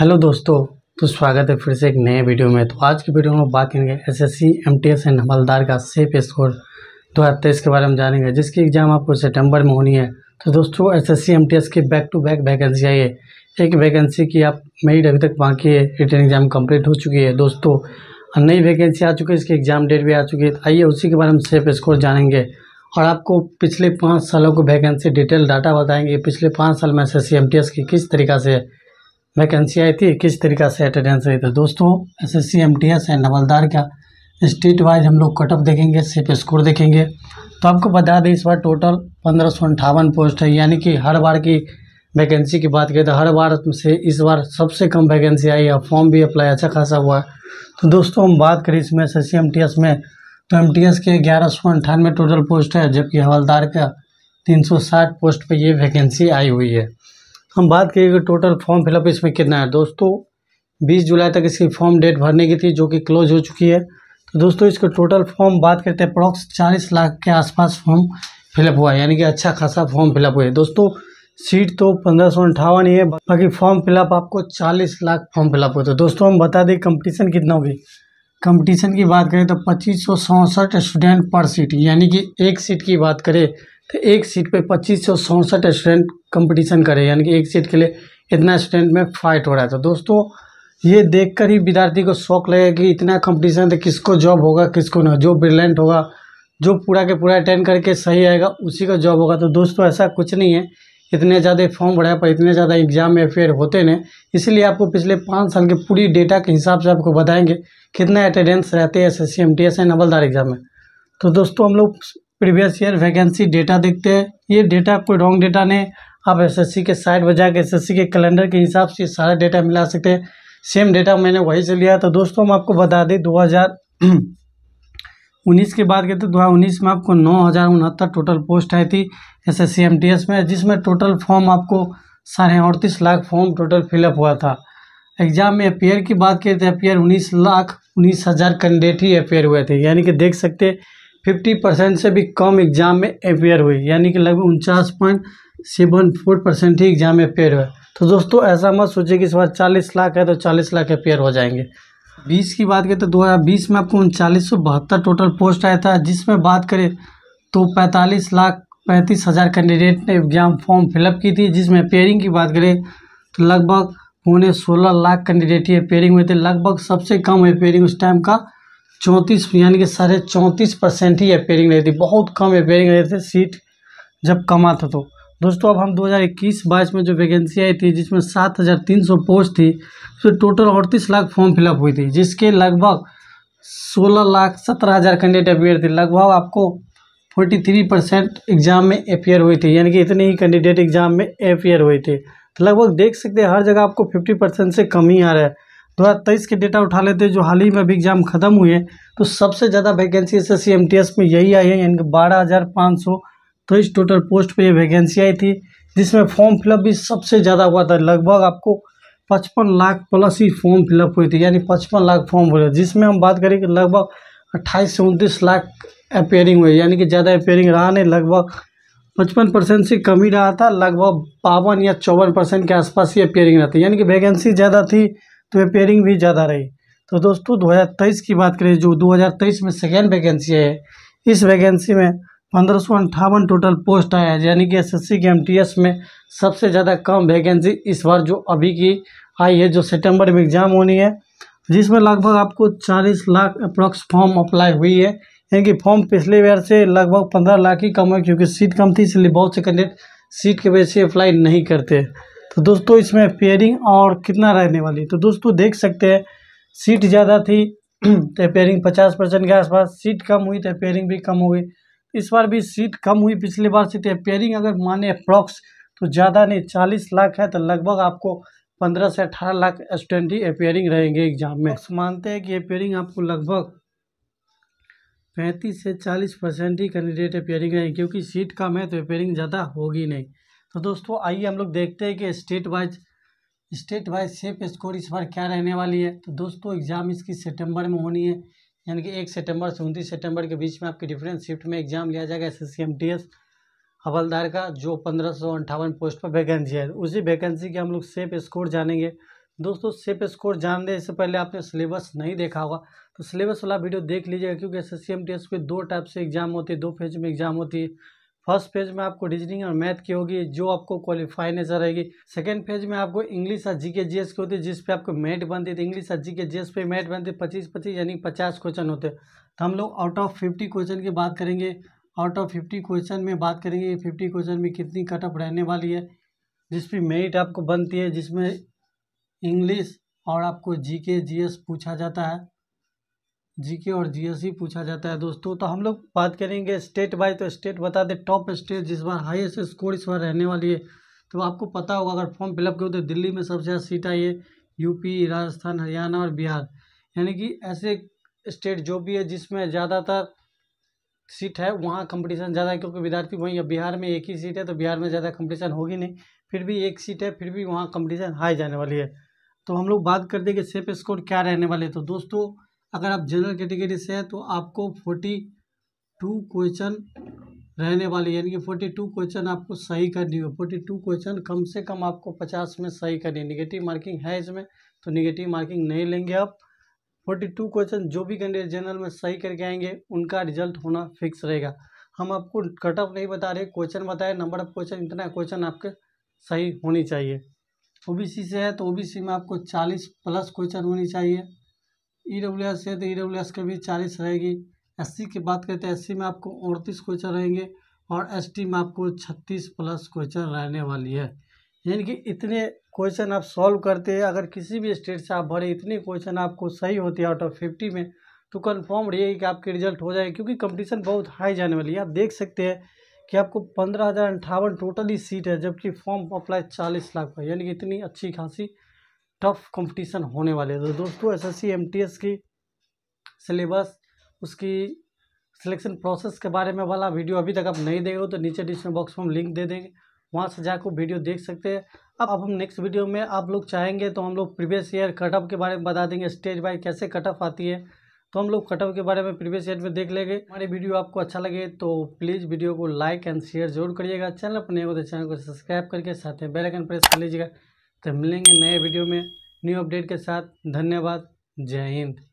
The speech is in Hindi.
हेलो दोस्तों तो स्वागत है फिर से एक नए वीडियो में। तो आज की वीडियो में बात करेंगे एसएससी एमटीएस एंड हवलदार का सेफ़ स्कोर दो हज़ार तेईस के बारे में जानेंगे, जिसकी एग्ज़ाम आपको सितंबर में होनी है। तो दोस्तों एसएससी एमटीएस की बैक टू बैक वैकेंसी आई है। एक वैकेंसी की आप मेरिट अभी तक बाकी है रिटर्न एग्ज़ाम कंप्लीट हो चुकी है। दोस्तों नई वैकेंसी आ चुकी है, इसकी एग्ज़ाम डेट भी आ चुकी है। तो आइए उसी के बारे में सेफ़ स्कोर जानेंगे। और आपको पिछले पाँच सालों को वैकेंसी डिटेल डाटा बताएँगे, पिछले पाँच साल में S S C M T S की किस तरीक़ा से वैकेंसी आई थी, किस तरीका से अटेंडेंस रही थी? दोस्तों S S C M T S and हवलदार का स्टेट वाइज हम लोग कटअप देखेंगे सिर्फ़ स्कोर देखेंगे। तो आपको बता दें, इस बार टोटल पंद्रह सौ अंठावन पोस्ट है, यानी कि हर बार की वैकेंसी की बात करें तो हर बार से इस बार सबसे कम वैकेंसी आई है फॉर्म भी अप्लाई अच्छा खासा हुआ है। तो दोस्तों, हम बात करें इसमें एस एस में। तो एम टी एस के ग्यारह सौ अंठानवे टोटल पोस्ट है, जबकि हवलदार का तीन सौ साठ पोस्ट पर ये वैकेंसी आई हुई है। हम बात करेंगे टोटल फॉर्म फिलअप इसमें कितना है। दोस्तों, बीस जुलाई तक इसकी फॉर्म डेट भरने की थी, जो कि क्लोज हो चुकी है। तो दोस्तों, इसका टोटल फॉर्म बात करते हैं अप्रॉक्स चालीस लाख के आसपास फॉर्म फिलअप हुआ है, यानी कि अच्छा खासा फॉर्म फिलअप हुआ है। दोस्तों सीट तो पंद्रह सौ अंठावन ही है, बाकी फॉर्म फिलअप आपको चालीस लाख फॉर्म फिलअप होता है। दोस्तों, हम बता दें कंपटीशन कितना होगी। कंपटीशन की बात करें तो पच्चीस सौ स्टूडेंट पर सीट यानी कि एक सीट की बात करें तो एक सीट पे पच्चीस सौ सौंसठ स्टूडेंट कंपटीशन करे, यानी कि एक सीट के लिए इतना स्टूडेंट में फाइट हो रहा है। तो दोस्तों, ये देखकर ही विद्यार्थी को शौक लगेगा कि इतना कंपटीशन तो किसको जॉब होगा, किसको नहीं जो ब्रिलियंट होगा, जो पूरा के पूरा अटेंड करके सही आएगा, उसी का जॉब होगा। तो दोस्तों, ऐसा कुछ नहीं है। इतने ज़्यादा फॉर्म बढ़ाए पर इतने ज़्यादा एग्ज़ाम में फेयर होते नहीं इसलिए आपको पिछले पाँच साल के पूरी डेटा के हिसाब से आपको बताएँगे कितना अटेंडेंस रहते हैं S S C M S exam में। तो दोस्तों, हम लोग प्रीवियस ईयर वैकेंसी डेटा देखते हैं। ये डेटा कोई रॉन्ग डेटा नहीं। आप एसएससी के साइड बजा के एसएससी के कैलेंडर के हिसाब से सारा डेटा मिला सकते हैं। सेम डेटा मैंने वहीं से लिया। तो दोस्तों, हम आपको बता दें, दो हज़ार उन्नीस की बात करें तो दो हज़ार उन्नीस में आपको नौ हज़ार उनहत्तर टोटल पोस्ट आई थी एस एस में, जिसमें टोटल फॉर्म आपको साढ़े अड़तीस लाख फॉर्म टोटल फिलअप हुआ था। एग्ज़ाम में अपेयर की बात करें तो अपेयर उन्नीस लाख उन्नीस हज़ार कैंडिडेट ही अपेयर हुए थे। यानी कि देख सकते फिफ्टी परसेंट से भी कम एग्ज़ाम में अपेयर हुई। यानी कि लगभग उनचास पॉइंट सेवन फोर परसेंट ही एग्ज़ाम में अपेयर हुआ तो दोस्तों, ऐसा मत सोचिए कि इस बार चालीस लाख है तो चालीस लाख अपेयर हो जाएँगे। बीस की बात करें तो दो हज़ार बीस में आपको उनचालीस सौ बहत्तर टोटल पोस्ट आया था। जिसमें बात करें तो पैंतालीस लाख पैंतीस हज़ार कैंडिडेट ने एग्ज़ाम फॉर्म फिलअप की थी। जिसमें अपेयरिंग की बात करें तो लगभग पौने सोलह लाख कैंडिडेट ही अपेयरिंग हुए थे। लगभग सबसे कम अपेयरिंग उस टाइम का चौंतीस, यानी कि साढ़े चौंतीस परसेंट ही अपेयरिंग रही थी। बहुत कम अपेयरिंग रहे थे। सीट जब कमा था तो। दोस्तों, अब हम 2021 बाईस में जो वैकेंसी आई थी, जिसमें सात हज़ार तीन सौ पोस्ट थी, उसमें टोटल अड़तीस लाख फॉर्म फिलअप हुई थी, जिसके लगभग सोलह लाख सत्रह हज़ार कैंडिडेट अपेयर थे। लगभग आपको फोर्टी थ्री परसेंट एग्ज़ाम में अपेयर हुई थी, यानी कि इतने ही कैंडिडेट एग्ज़ाम में अपेयर हुए थे। तो लगभग देख सकते हैं, हर जगह आपको फिफ्टी परसेंट से कम ही आ रहा है। दो हज़ार तेईस के डेटा उठा लेते हैं, जो हाल ही में अभी एग्ज़ाम खत्म हुए तो सबसे ज़्यादा वैकेंसी एस एस में यही आई है, यानी कि बारह हज़ार पाँच सौ तो इस टोटल पोस्ट पे ये वैकेंसी आई थी, जिसमें फॉर्म फिलअप भी सबसे ज़्यादा हुआ था। लगभग आपको पचपन लाख प्लस ही फॉर्म फिलअप हुई थी, यानी पचपन लाख फॉर्म हुए जिसमें हम बात करें कि लगभग अट्ठाईस से उनतीस लाख अपेयरिंग हुई यानी कि ज़्यादा अपेयरिंग रहा नहीं, लगभग पचपन परसेंट से कम ही रहा था, लगभग बावन या चौवन परसेंट के आसपास ही अपेयरिंग रहती। यानी कि वैकेंसी ज़्यादा थी तो अपेयरिंग भी ज़्यादा रही। तो दोस्तों 2023 की बात करें, जो 2023 में सेकेंड वैकेंसी है, इस वैकेंसी में पंद्रह टोटल पोस्ट आया है। यानी कि एसएससी के एमटीएस में सबसे ज़्यादा कम वैकेंसी इस बार जो अभी की आई है, जो सितंबर में एग्ज़ाम होनी है, जिसमें लगभग आपको चालीस लाख अप्रॉक्स फॉर्म अप्लाई हुई है। यानी कि फॉर्म पिछले बार से लगभग पंद्रह लाख ही कम है, क्योंकि सीट कम थी, इसलिए बहुत से कैंडिडेट सीट की वजह से अप्लाई नहीं करते तो दोस्तों, इसमें पेयरिंग और कितना रहने वाली तो दोस्तों, देख सकते हैं सीट ज़्यादा थी तो पेयरिंग पचास परसेंट के आसपास सीट कम हुई तो पेयरिंग भी कम हो गई। इस बार भी सीट कम हुई। पिछले बार से तो पेयरिंग अगर माने अप्रॉक्स तो ज़्यादा नहीं, चालीस लाख है तो लगभग आपको पंद्रह से अठारह लाख स्टूडेंट ही अपेयरिंग रहेंगे एग्ज़ाम में। मानते हैं कि अपेयरिंग आपको लगभग पैंतीस से चालीस परसेंट ही कैंडिडेट अपेयरिंग रहेंगे, क्योंकि सीट कम है तो अपेयरिंग ज़्यादा होगी नहीं। तो दोस्तों, आइए हम लोग देखते हैं कि state wise state wise safe score इस बार क्या रहने वाली है। तो दोस्तों एग्ज़ाम इसकी सितंबर में होनी है। यानी कि एक सितंबर से उनतीस सितंबर के बीच में आपके डिफरेंस शिफ्ट में एग्ज़ाम लिया जाएगा एस एस हवलदार का, जो पंद्रह सौ अंठावन पोस्ट पर वैकेंसी है। उसी वैकेंसी के हम लोग सेफ़ स्कोर जानेंगे। दोस्तों सेफ़ स्कोर जानने से पहले आपने सिलेबस नहीं देखा होगा तो सिलेबस वाला वीडियो देख लीजिएगा, क्योंकि S S C M T S पे दो टाइप से एग्ज़ाम होती है, दो फ़ेज़ में एग्ज़ाम होती है। फ़र्स्ट फ़ेज़ में आपको रीजनिंग और मैथ की होगी, जो आपको क्वालिफाई नज़र आएगी। सेकेंड फ़ेज़ में आपको इंग्लिश और जी के जी एस की होती है, जिस पे आपको मैथ बनती है इंग्लिश और जी के जी एस पे मैट बनती पच्चीस पच्चीस यानी पचास क्वेश्चन होते तो हम लोग आउट ऑफ़ फिफ्टी क्वेश्चन की बात करेंगे। आउट ऑफ़ फिफ्टी क्वेश्चन में बात करेंगे फिफ्टी क्वेश्चन में कितनी कटअप रहने वाली है जिसपे मेरिट आपको बनती है, जिसमें इंग्लिश और आपको जी के जी एस पूछा जाता है। जीके और जीएसई पूछा जाता है दोस्तों। तो हम लोग बात करेंगे स्टेट बाय तो स्टेट बता दें। टॉप स्टेट जिस बार हाईएस्ट स्कोर इस बार रहने वाली है। तो आपको पता होगा, अगर फॉर्म फिलअप करो तो दिल्ली में सबसे ज़्यादा सीट आई है। यूपी राजस्थान, हरियाणा और बिहार। यानी कि ऐसे स्टेट जो भी है जिसमें ज़्यादातर सीट है, वहाँ कंपटीशन ज़्यादा है, क्योंकि विद्यार्थी वहीं बिहार में एक ही सीट है तो बिहार में ज़्यादा कंपटीशन होगी नहीं। फिर भी एक सीट है, फिर भी वहाँ कंपटीशन हाई जाने वाली है। तो हम लोग बात करते हैं कि सेफ़ स्कोर क्या रहने वाले। तो दोस्तों अगर आप जनरल कैटेगरी से हैं तो आपको फोर्टी टू क्वेश्चन रहने वाली, यानी कि फोर्टी टू क्वेश्चन आपको सही करनी हो फोर्टी टू क्वेश्चन कम से कम आपको पचास में सही करनी है। निगेटिव मार्किंग है इसमें तो निगेटिव मार्किंग नहीं लेंगे आप। फोर्टी टू क्वेश्चन जो भी कैंडिडेट जनरल में सही करके आएँगे, उनका रिज़ल्ट होना फिक्स रहेगा। हम आपको कट ऑफ़ नहीं बता रहे क्वेश्चन बताए नंबर ऑफ़ क्वेश्चन इतना क्वेश्चन आपके सही होनी चाहिए। ओबीसी से है तो ओबीसी में आपको चालीस प्लस क्वेश्चन होनी चाहिए। ई डब्ल्यू एस है तो ई डब्ल्यू एस का भी चालीस रहेगी। एस सी की बात करते हैं एस सी में आपको अड़तीस क्वेश्चन रहेंगे और एस टी में आपको छत्तीस प्लस क्वेश्चन रहने वाली है। यानी कि इतने क्वेश्चन आप सॉल्व करते हैं, अगर किसी भी स्टेट से आप भरे, इतने क्वेश्चन आपको सही होते हैं आउट ऑफ़ फिफ्टी में तो कन्फर्म रहिए कि आपके रिज़ल्ट हो जाए क्योंकि कंपटीशन बहुत हाई जाने वाली है। आप देख सकते हैं कि आपको पंद्रह हज़ार अंठावन टोटली सीट है, जबकि फॉर्म अप्लाई चालीस लाख पर यानी कि इतनी अच्छी खासी टफ कंपटीशन होने वाले तो दोस्तों S S C M T S की सिलेबस उसकी सिलेक्शन प्रोसेस के बारे में वाला वीडियो अभी तक आप नहीं देखे हो तो नीचे डिस्क्रिप्शन बॉक्स में हम लिंक दे देंगे। वहाँ से जाकर वीडियो देख सकते हैं। अब अब हम नेक्स्ट वीडियो में आप लोग चाहेंगे तो हम लोग प्रीवियस ईयर कटअप के बारे में बता देंगे स्टेज बाई कैसे कटअप आती है। तो हम लोग कटअप के बारे में प्रीवियस ईयर में देख लेंगे। हमारे वीडियो आपको अच्छा लगे तो प्लीज़ वीडियो को लाइक एंड शेयर ज़रूर करिएगा। चैनल हो तो चैनल को सब्सक्राइब करके साथ में बेल आइकन प्रेस कर लीजिएगा। तो मिलेंगे नए वीडियो में न्यू अपडेट के साथ। धन्यवाद। जय हिंद।